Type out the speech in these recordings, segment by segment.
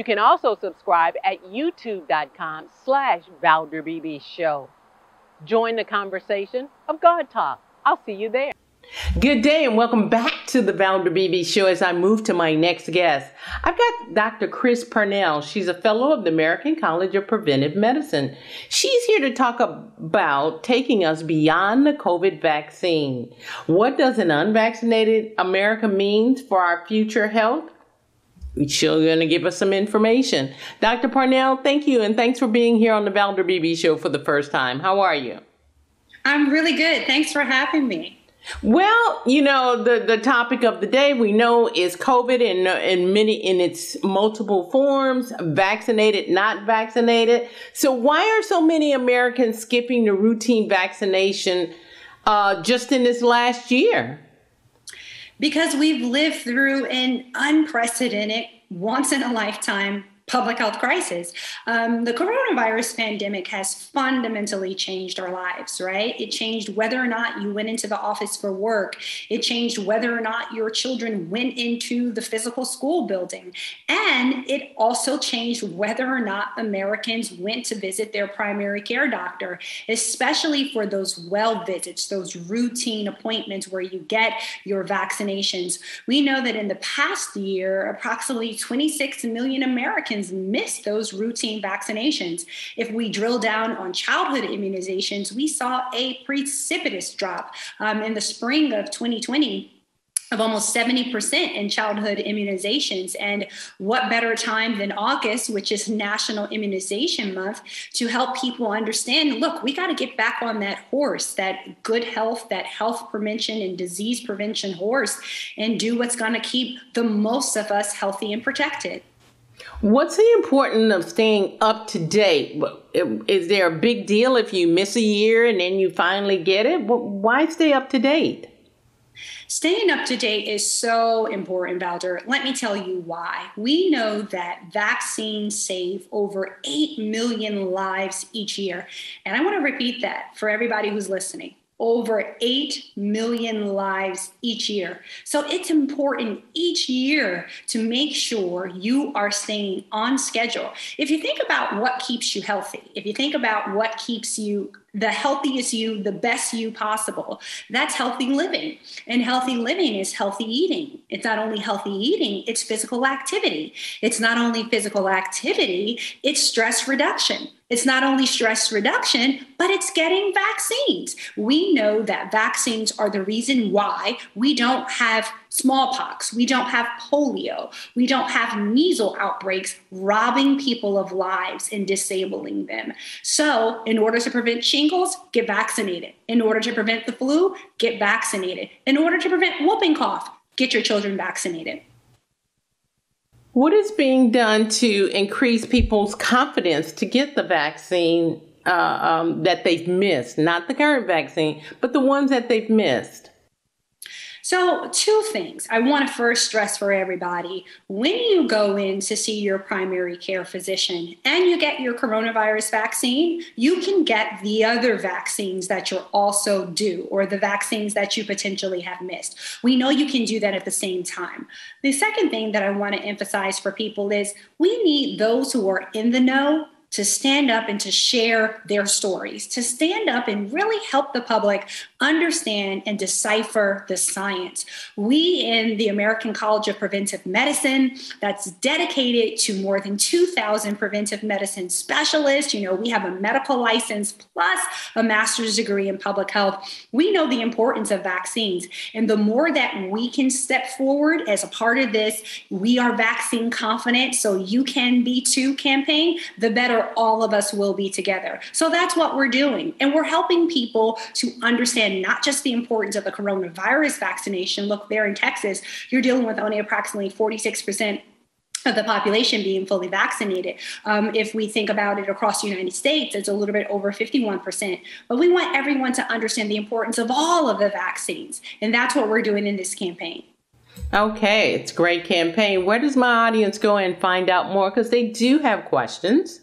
You can also subscribe at YouTube.com slash ValderBeebeShow. Join the conversation of God Talk. I'll see you there. Good day and welcome back to the Valder Beebe Show as I move to my next guest. I've got Dr. Chris Pernell. She's a fellow of the American College of Preventive Medicine. She's here to talk about taking us beyond the COVID vaccine. What does an unvaccinated America mean for our future health? She's going to give us some information. Dr. Pernell, thank you and thanks for being here on the Valder Beebe Show for the first time. How are you? I'm really good. Thanks for having me. Well, you know, the, the topic of the day we know is COVID in, in many, in its multiple forms, vaccinated, not vaccinated. So why are so many Americans skipping the routine vaccination, uh, just in this last year? Because we've lived through an unprecedented, once in a lifetime public health crisis. Um, the coronavirus pandemic has fundamentally changed our lives, right? It changed whether or not you went into the office for work. It changed whether or not your children went into the physical school building. And it also changed whether or not Americans went to visit their primary care doctor, especially for those well visits, those routine appointments where you get your vaccinations. We know that in the past year, approximately 26 million Americans Americans miss those routine vaccinations. If we drill down on childhood immunizations, we saw a precipitous drop um, in the spring of 2020 of almost 70% in childhood immunizations. And what better time than August, which is National Immunization Month, to help people understand look, we got to get back on that horse, that good health, that health prevention and disease prevention horse, and do what's going to keep the most of us healthy and protected. What's the importance of staying up to date? Is there a big deal if you miss a year and then you finally get it? Why stay up to date? Staying up to date is so important, Valder. Let me tell you why. We know that vaccines save over 8 million lives each year. And I want to repeat that for everybody who's listening over 8 million lives each year. So it's important each year to make sure you are staying on schedule. If you think about what keeps you healthy, if you think about what keeps you the healthiest you, the best you possible. That's healthy living. And healthy living is healthy eating. It's not only healthy eating, it's physical activity. It's not only physical activity, it's stress reduction. It's not only stress reduction, but it's getting vaccines. We know that vaccines are the reason why we don't have smallpox, we don't have polio, we don't have measles outbreaks robbing people of lives and disabling them. So, in order to prevent shingles, get vaccinated. In order to prevent the flu, get vaccinated. In order to prevent whooping cough, get your children vaccinated. What is being done to increase people's confidence to get the vaccine uh, um, that they've missed? Not the current vaccine, but the ones that they've missed. So, two things I want to first stress for everybody. When you go in to see your primary care physician and you get your coronavirus vaccine, you can get the other vaccines that you're also due or the vaccines that you potentially have missed. We know you can do that at the same time. The second thing that I want to emphasize for people is we need those who are in the know to stand up and to share their stories, to stand up and really help the public understand and decipher the science. We in the American College of Preventive Medicine, that's dedicated to more than 2,000 preventive medicine specialists. You know, we have a medical license plus a master's degree in public health. We know the importance of vaccines. And the more that we can step forward as a part of this, we are vaccine confident, so you can be too campaign, the better all of us will be together. So that's what we're doing. And we're helping people to understand not just the importance of the coronavirus vaccination. Look, there in Texas, you're dealing with only approximately 46% of the population being fully vaccinated. Um, if we think about it across the United States, it's a little bit over 51%. But we want everyone to understand the importance of all of the vaccines. And that's what we're doing in this campaign. Okay, it's a great campaign. Where does my audience go and find out more? Because they do have questions.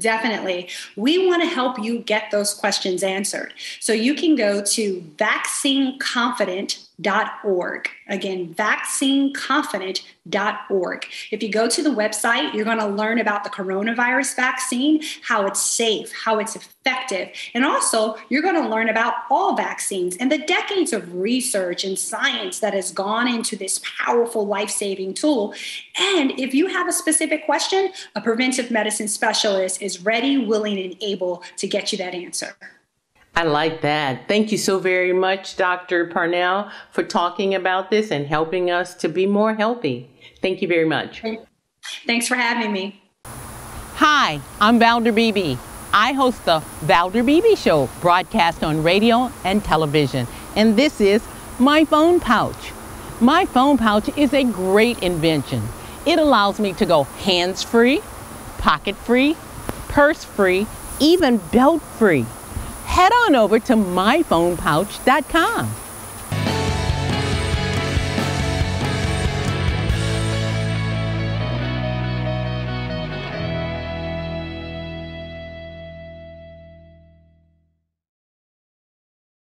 Definitely. We want to help you get those questions answered. So you can go to vaccineconfident.org. Again, vaccineconfident.org. If you go to the website, you're going to learn about the coronavirus vaccine, how it's safe, how it's effective, and also you're going to learn about all vaccines and the decades of research and science that has gone into this powerful life saving tool. And if you have a specific question, a preventive medicine specialist is ready, willing, and able to get you that answer. I like that. Thank you so very much, Dr. Pernell, for talking about this and helping us to be more healthy. Thank you very much. Thanks for having me. Hi, I'm Valder Beebe. I host the Valder Beebe Show, broadcast on radio and television. And this is my phone pouch. My phone pouch is a great invention. It allows me to go hands free, pocket free, purse free, even belt free head on over to myphonepouch.com.